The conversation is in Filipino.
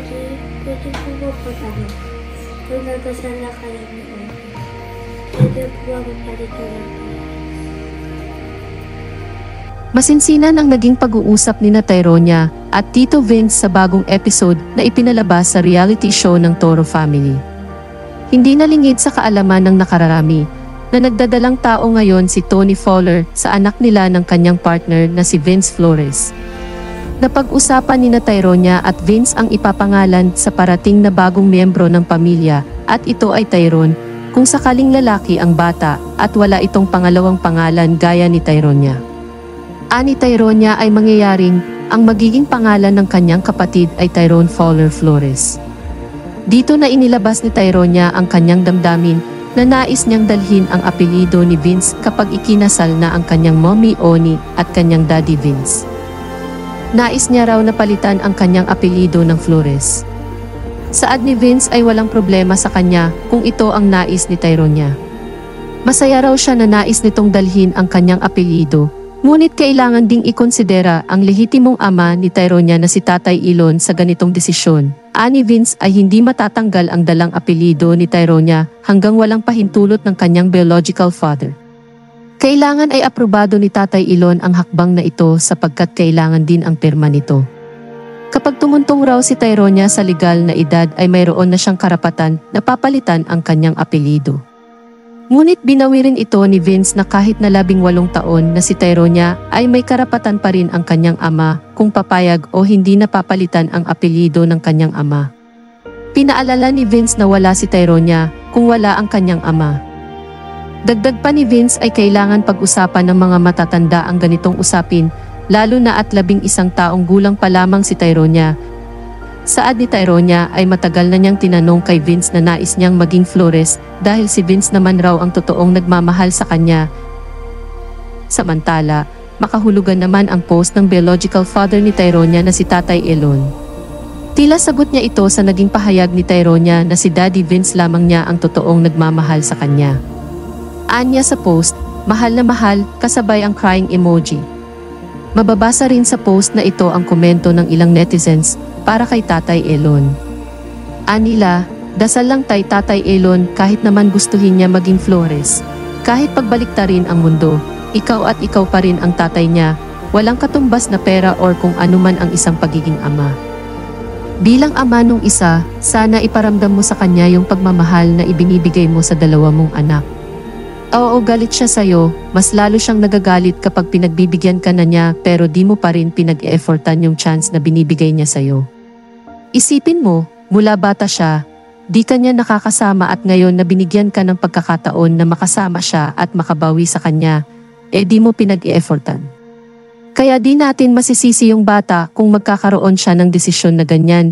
pwede, pwede po ba ano, kung nagkasal na kayo ni Oki, pwede po ba magpalitan Masinsinan ang naging pag-uusap ni na at Tito Vince sa bagong episode na ipinalabas sa reality show ng Toro Family. Hindi nalingid sa kaalaman ng nakararami na nagdadalang tao ngayon si Tony Fowler sa anak nila ng kanyang partner na si Vince Flores. Napag-usapan ni na Tyronia at Vince ang ipapangalan sa parating na bagong miyembro ng pamilya at ito ay Tyrone kung sakaling lalaki ang bata at wala itong pangalawang pangalan gaya ni Tyronia. Ani Tyronia ay mangyayaring ang magiging pangalan ng kanyang kapatid ay Tyrone Fowler Flores. Dito na inilabas ni Tyronia ang kanyang damdamin na nais niyang dalhin ang apelido ni Vince kapag ikinasal na ang kanyang mommy Oni at kanyang daddy Vince. Nais niya raw na palitan ang kanyang apelido ng Flores. Saad ni Vince ay walang problema sa kanya kung ito ang nais ni Tyronia. Masaya raw siya na nais nitong dalhin ang kanyang apelido Ngunit kailangan ding ikonsidera ang lehitimong ama ni Tyronia na si Tatay Ilon sa ganitong desisyon. Ani Vince ay hindi matatanggal ang dalang apelido ni Tyronia hanggang walang pahintulot ng kanyang biological father. Kailangan ay aprobado ni Tatay Ilon ang hakbang na ito sapagkat kailangan din ang pirma nito. Kapag tumuntong raw si Tyronia sa legal na edad ay mayroon na siyang karapatan na papalitan ang kanyang apelido. Ngunit binawi rin ito ni Vince na kahit na labing walong taon na si Tyronia ay may karapatan pa rin ang kanyang ama kung papayag o hindi napapalitan ang apelido ng kanyang ama. Pinaalala ni Vince na wala si Tyronia kung wala ang kanyang ama. Dagdag pa ni Vince ay kailangan pag-usapan ng mga matatanda ang ganitong usapin lalo na at labing isang taong gulang pa lamang si Tyronia Saad ni Tyronia ay matagal na niyang tinanong kay Vince na nais niyang maging Flores dahil si Vince naman raw ang totoong nagmamahal sa kanya. Samantala, makahulugan naman ang post ng biological father ni Tyronia na si Tatay Elon. Tila sagot niya ito sa naging pahayag ni Tyronia na si Daddy Vince lamang niya ang totoong nagmamahal sa kanya. Anya sa post, mahal na mahal, kasabay ang crying emoji. Mababasa rin sa post na ito ang komento ng ilang netizens para kay Tatay Elon. Anila, dasal lang tay Tatay Elon kahit naman gustuhin niya maging Flores. Kahit pagbaliktarin ang mundo, ikaw at ikaw pa rin ang tatay niya, walang katumbas na pera or kung anuman ang isang pagiging ama. Bilang ama nung isa, sana iparamdam mo sa kanya yung pagmamahal na ibinibigay mo sa dalawa mong anak. Oo, galit siya sa'yo, mas lalo siyang nagagalit kapag pinagbibigyan ka na niya pero di mo pa rin pinag-effortan yung chance na binibigay niya sa'yo. Isipin mo, mula bata siya, di ka niya nakakasama at ngayon na binigyan ka ng pagkakataon na makasama siya at makabawi sa kanya, eh di mo pinag-effortan. Kaya di natin masisisi yung bata kung magkakaroon siya ng desisyon na ganyan,